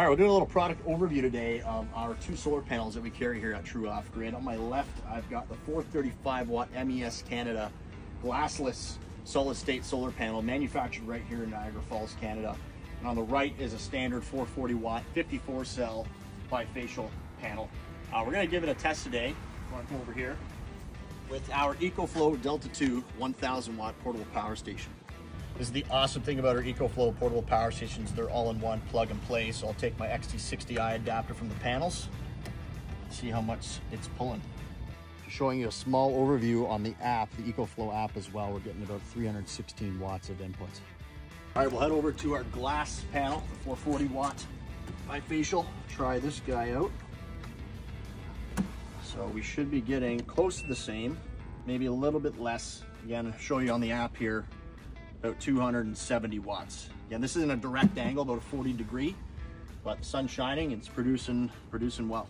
All right, we're doing a little product overview today of our two solar panels that we carry here at TRU Off Grid. On my left, I've got the 435 watt MES Canada glassless solid state solar panel manufactured right here in Niagara Falls, Canada. And on the right is a standard 440 watt 54 cell bifacial panel. Uh, we're gonna give it a test today. Want to come over here with our EcoFlow Delta 2 1000 watt portable power station. This is the awesome thing about our EcoFlow portable power stations. They're all in one plug and play. So I'll take my XT60i adapter from the panels, see how much it's pulling. Showing you a small overview on the app, the EcoFlow app as well. We're getting about 316 watts of input. All right, we'll head over to our glass panel, the 440 watt bifacial. Try this guy out. So we should be getting close to the same, maybe a little bit less. Again, show you on the app here, about 270 watts. Again, this isn't a direct angle, about a 40 degree, but sun shining, it's producing, producing well.